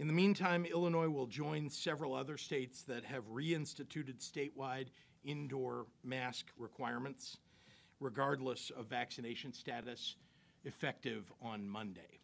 In the meantime, Illinois will join several other states that have reinstituted statewide indoor mask requirements, regardless of vaccination status, effective on Monday.